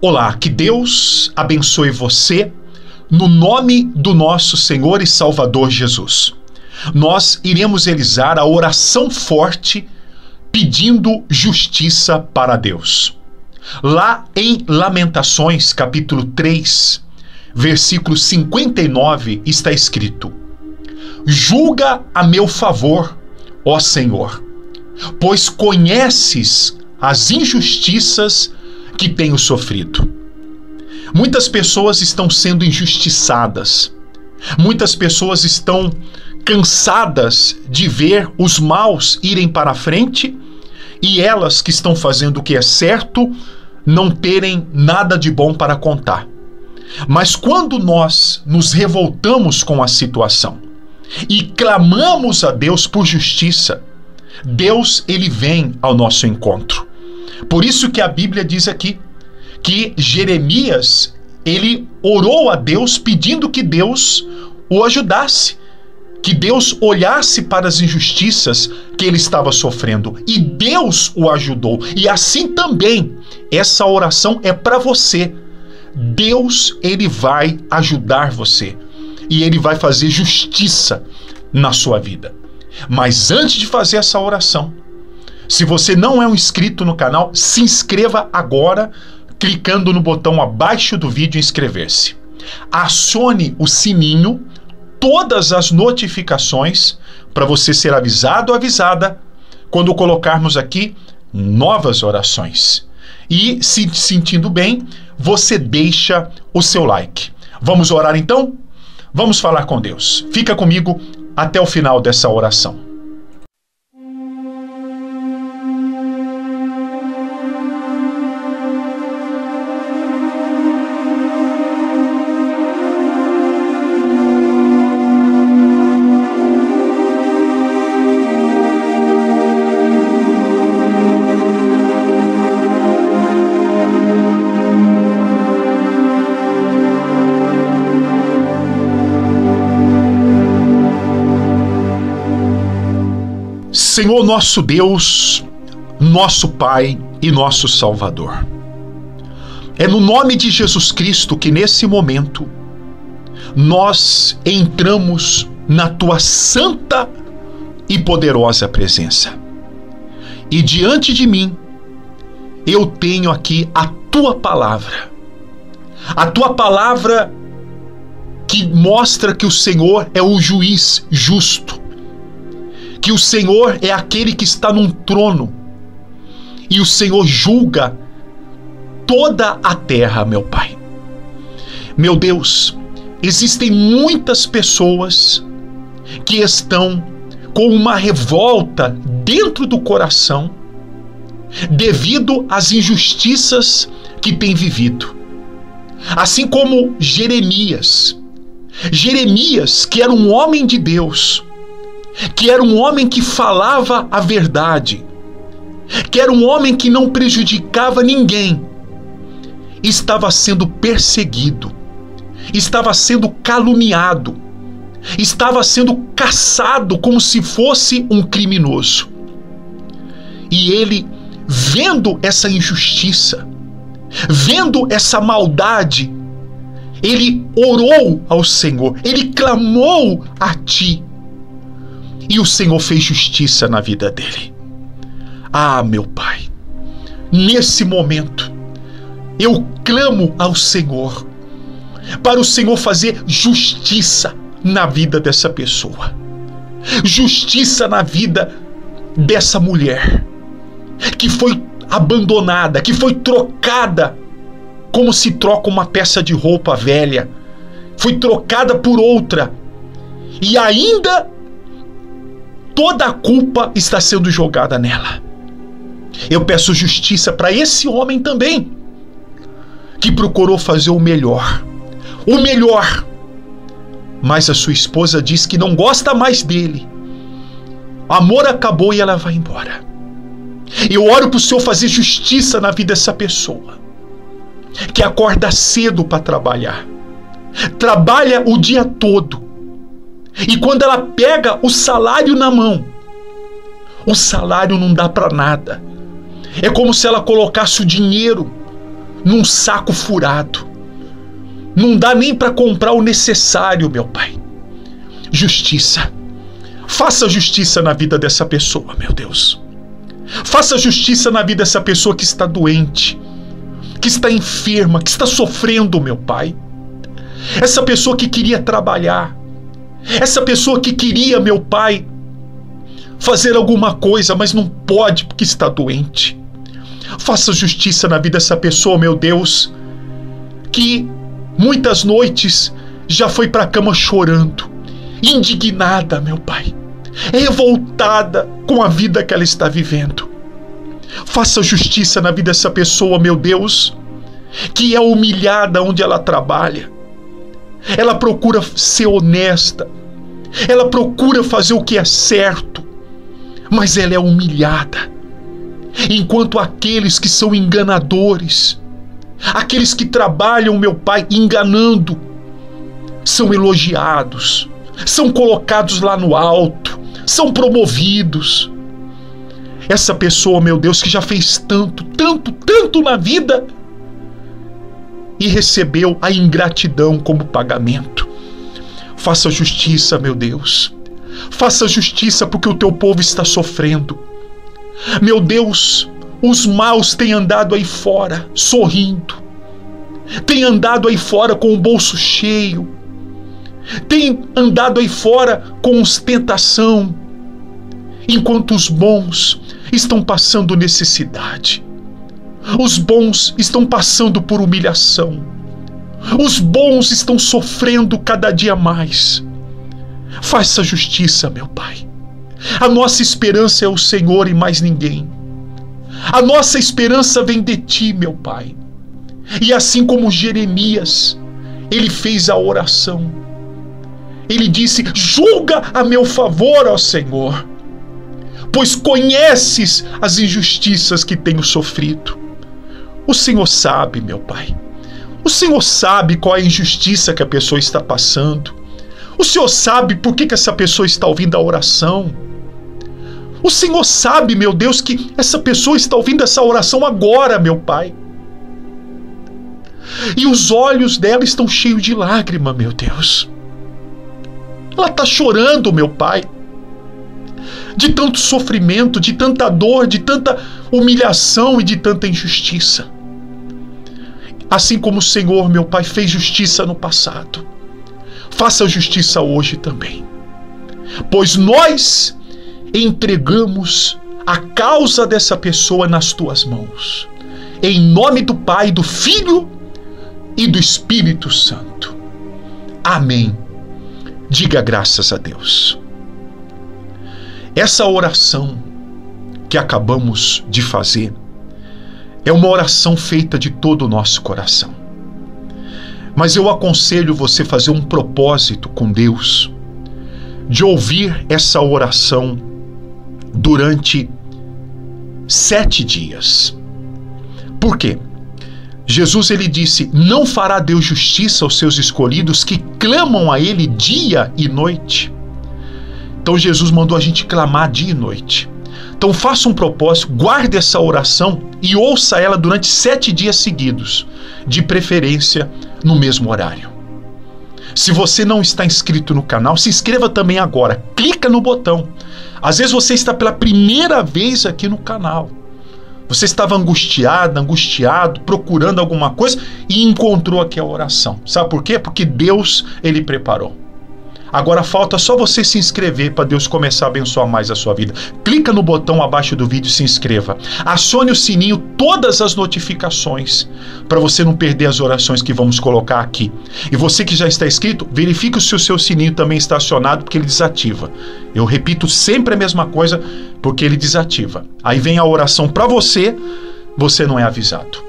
Olá, que Deus abençoe você no nome do nosso Senhor e Salvador Jesus. Nós iremos realizar a oração forte pedindo justiça para Deus. Lá em Lamentações, capítulo 3, versículo 59, está escrito: Julga a meu favor, ó Senhor, pois conheces as injustiças que tenho sofrido. Muitas pessoas estão sendo injustiçadas. Muitas pessoas estão cansadas de ver os maus irem para frente e elas que estão fazendo o que é certo não terem nada de bom para contar. Mas quando nós nos revoltamos com a situação e clamamos a Deus por justiça, Deus ele vem ao nosso encontro. Por isso que a Bíblia diz aqui que Jeremias ele orou a Deus pedindo que Deus o ajudasse, que Deus olhasse para as injustiças que ele estava sofrendo e Deus o ajudou. E assim também essa oração é para você. Deus ele vai ajudar você e ele vai fazer justiça na sua vida. Mas antes de fazer essa oração, se você não é um inscrito no canal, se inscreva agora clicando no botão abaixo do vídeo inscrever-se. Acione o sininho, todas as notificações para você ser avisado ou avisada quando colocarmos aqui novas orações. E se sentindo bem, você deixa o seu like. Vamos orar então? Vamos falar com Deus. Fica comigo até o final dessa oração. Senhor nosso Deus, nosso Pai e nosso Salvador. É no nome de Jesus Cristo que nesse momento nós entramos na tua santa e poderosa presença. E diante de mim eu tenho aqui a tua palavra. A tua palavra que mostra que o Senhor é o juiz justo que o Senhor é aquele que está num trono e o Senhor julga toda a terra, meu Pai. Meu Deus, existem muitas pessoas que estão com uma revolta dentro do coração devido às injustiças que têm vivido. Assim como Jeremias. Jeremias, que era um homem de Deus, que era um homem que falava a verdade, que era um homem que não prejudicava ninguém, estava sendo perseguido, estava sendo caluniado, estava sendo caçado como se fosse um criminoso. E ele, vendo essa injustiça, vendo essa maldade, ele orou ao Senhor, ele clamou a ti e o Senhor fez justiça na vida dele. Ah, meu Pai, nesse momento, eu clamo ao Senhor para o Senhor fazer justiça na vida dessa pessoa, justiça na vida dessa mulher que foi abandonada, que foi trocada como se troca uma peça de roupa velha, foi trocada por outra e ainda toda a culpa está sendo jogada nela. Eu peço justiça para esse homem também, que procurou fazer o melhor. O melhor. Mas a sua esposa diz que não gosta mais dele. Amor acabou e ela vai embora. Eu oro para o Senhor fazer justiça na vida dessa pessoa, que acorda cedo para trabalhar, trabalha o dia todo, e quando ela pega o salário na mão, o salário não dá para nada. É como se ela colocasse o dinheiro num saco furado. Não dá nem para comprar o necessário, meu Pai. Justiça. Faça justiça na vida dessa pessoa, meu Deus. Faça justiça na vida dessa pessoa que está doente, que está enferma, que está sofrendo, meu Pai. Essa pessoa que queria trabalhar, essa pessoa que queria, meu Pai, fazer alguma coisa, mas não pode porque está doente. Faça justiça na vida dessa pessoa, meu Deus, que muitas noites já foi para a cama chorando, indignada, meu Pai, revoltada com a vida que ela está vivendo. Faça justiça na vida dessa pessoa, meu Deus, que é humilhada onde ela trabalha. Ela procura ser honesta, ela procura fazer o que é certo, mas ela é humilhada. Enquanto aqueles que são enganadores, aqueles que trabalham, meu Pai, enganando, são elogiados, são colocados lá no alto, são promovidos. Essa pessoa, meu Deus, que já fez tanto, tanto, tanto na vida e recebeu a ingratidão como pagamento. Faça justiça, meu Deus. Faça justiça porque o teu povo está sofrendo. Meu Deus, os maus têm andado aí fora sorrindo, têm andado aí fora com o bolso cheio, têm andado aí fora com ostentação, enquanto os bons estão passando necessidade. Os bons estão passando por humilhação. Os bons estão sofrendo cada dia mais. Faça justiça, meu Pai. A nossa esperança é o Senhor e mais ninguém. A nossa esperança vem de Ti, meu Pai. E assim como Jeremias, ele fez a oração. Ele disse: Julga a meu favor, ó Senhor, pois conheces as injustiças que tenho sofrido. O Senhor sabe, meu Pai. O Senhor sabe qual é a injustiça que a pessoa está passando. O Senhor sabe por que, que essa pessoa está ouvindo a oração. O Senhor sabe, meu Deus, que essa pessoa está ouvindo essa oração agora, meu Pai. E os olhos dela estão cheios de lágrima, meu Deus. Ela está chorando, meu Pai. De tanto sofrimento, de tanta dor, de tanta humilhação e de tanta injustiça. Assim como o Senhor, meu Pai, fez justiça no passado, faça justiça hoje também. Pois nós entregamos a causa dessa pessoa nas tuas mãos. Em nome do Pai, do Filho e do Espírito Santo. Amém. Diga graças a Deus. Essa oração que acabamos de fazer é uma oração feita de todo o nosso coração. Mas eu aconselho você fazer um propósito com Deus de ouvir essa oração durante sete dias. Por quê? Jesus ele disse: Não fará Deus justiça aos seus escolhidos que clamam a Ele dia e noite. Então Jesus mandou a gente clamar dia e noite. Então faça um propósito, guarde essa oração e ouça ela durante sete dias seguidos, de preferência no mesmo horário. Se você não está inscrito no canal, se inscreva também agora. Clica no botão. Às vezes você está pela primeira vez aqui no canal. Você estava angustiado, angustiado, procurando alguma coisa e encontrou aqui a oração. Sabe por quê? Porque Deus ele preparou. Agora falta só você se inscrever para Deus começar a abençoar mais a sua vida. Clica no botão abaixo do vídeo e se inscreva. Acione o sininho, todas as notificações, para você não perder as orações que vamos colocar aqui. E você que já está inscrito, verifique se o seu sininho também está acionado, porque ele desativa. Eu repito sempre a mesma coisa, porque ele desativa. Aí vem a oração para você, você não é avisado.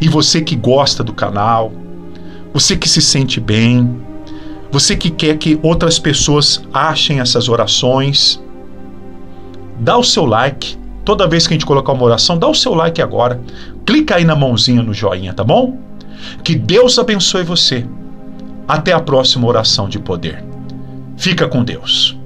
E você que gosta do canal, você que se sente bem, você que quer que outras pessoas achem essas orações, dá o seu like. Toda vez que a gente colocar uma oração, dá o seu like agora. Clica aí na mãozinha no joinha, tá bom? Que Deus abençoe você. Até a próxima oração de poder. Fica com Deus.